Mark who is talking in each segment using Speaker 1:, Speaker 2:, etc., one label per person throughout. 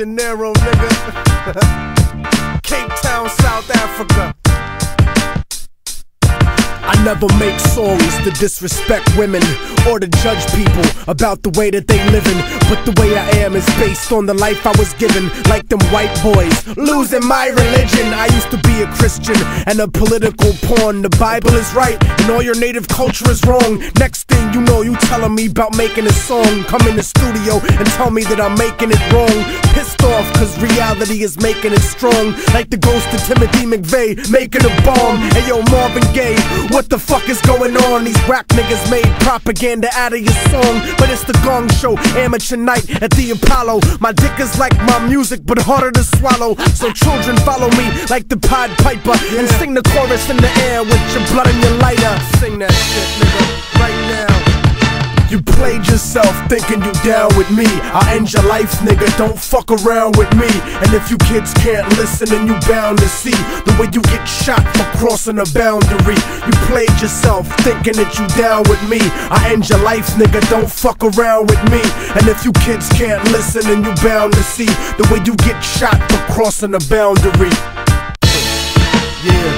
Speaker 1: Janeiro, nigga. Cape Town, South Africa. I never make songs to disrespect women or to judge people about the way that they living. But the way I am is based on the life I was given, like them white boys losing my religion. I used to be a Christian and a political pawn. The Bible is right and all your native culture is wrong. Next thing you know, you telling me about making a song. Come in the studio and tell me that I'm making it wrong. Pissed off cause reality is making it strong. Like the ghost of Timothy McVeigh making a bomb. Hey yo, Marvin Gaye, what the fuck is going on? These rap niggas made propaganda out of your song. But it's the gong show, amateur night at the Apollo. My dick is like my music, but harder to swallow. So children follow me like the Pied Piper and sing the chorus in the air with your blood and your lighter. Sing that shit, nigga, right now. You played yourself thinking you down with me. I end your life, nigga. Don't fuck around with me. And if you kids can't listen, then you bound to see the way you get shot for crossing a boundary. You played yourself thinking that you down with me. I end your life, nigga. Don't fuck around with me. And if you kids can't listen, then you bound to see the way you get shot for crossing a boundary. Yeah.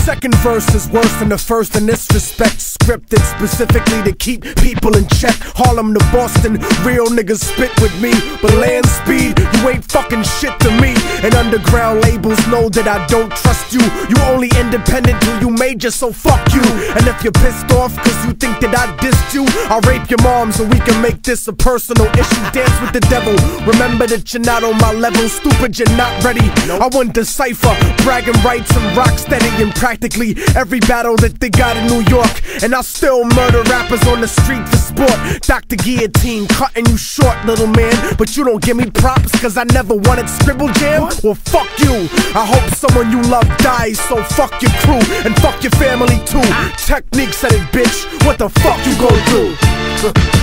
Speaker 1: Second verse is worse than the first in this respect. Scripted specifically to keep people in check. Harlem to Boston, real niggas spit with me. But land speed, ain't fucking shit to me. And underground labels know that I don't trust you. You only independent till you major, so fuck you. And if you're pissed off cause you think that I dissed you, I'll rape your mom so we can make this a personal issue. Dance with the devil. Remember that you're not on my level. Stupid, you're not ready. I want decipher, bragging rights and rock steady and practically every battle that they got in New York. And I'll still murder rappers on the street for sport. Dr. Guillotine cutting you short, little man. But you don't give me props cause I never wanted Scribble Jam. Well, fuck you. I hope someone you love dies, so fuck your crew and fuck your family too. Technique said it, bitch. What the fuck you gonna do?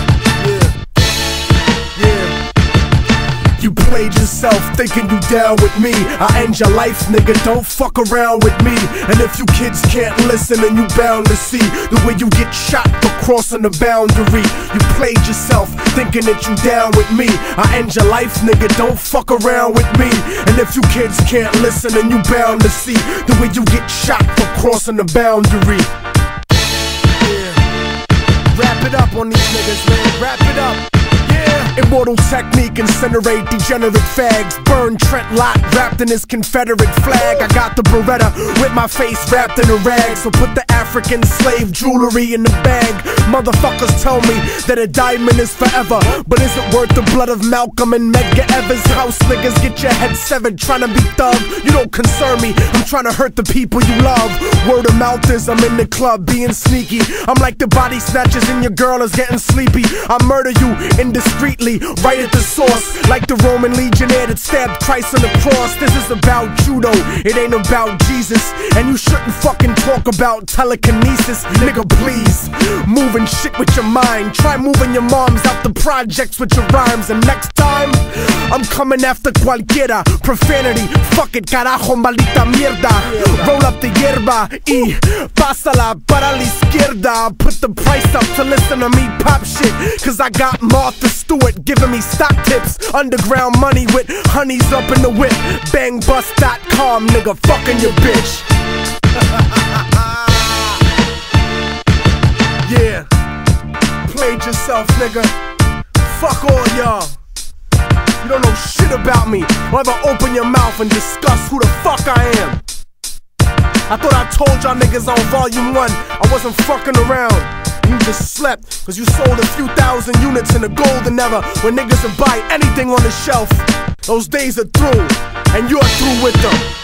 Speaker 1: You played yourself thinking you down with me. I end your life, nigga. Don't fuck around with me. And if you kids can't listen, then you bound to see the way you get shot for crossing the boundary. You played yourself thinking that you down with me. I end your life, nigga. Don't fuck around with me. And if you kids can't listen, then you bound to see the way you get shot for crossing the boundary. Yeah. Wrap it up on these niggas, man. Wrap it up. Yeah. Immortal Technique, incinerate degenerate fags. Burn Trent Lott wrapped in his Confederate flag. I got the Beretta with my face wrapped in a rag. So put the African slave jewelry in the bag. Motherfuckers tell me that a diamond is forever. But is it worth the blood of Malcolm and Medgar Evers? House niggas get your head severed trying to be thug. You don't concern me. I'm trying to hurt the people you love. Word of mouth is I'm in the club being sneaky. I'm like the body snatchers and your girl is getting sleepy. I murder you indiscreetly, right at the source. Like the Roman legionnaire that stabbed Christ on the cross. This is about judo, it ain't about Jesus. And you shouldn't fucking talk about telekinesis. Nigga, please. Moving shit with your mind. Try moving your moms out the projects with your rhymes. And next time, I'm coming after cualquiera. Profanity, fuck it, carajo, maldita mierda. Roll up the hierba y pásala para la izquierda. Put the price up to listen to me pop shit. Cause I got Martha Stewart giving me stock tips. Underground money with honeys up in the whip. BangBus.com, nigga, fucking your bitch. yeah. Played yourself, nigga. Fuck all y'all. Don't know shit about me. Ever open your mouth and discuss who the fuck I am. I thought I told y'all niggas on volume one I wasn't fucking around. You just slept, cause you sold a few thousand units in the golden era when niggas would buy anything on the shelf. Those days are through, and you're through with them.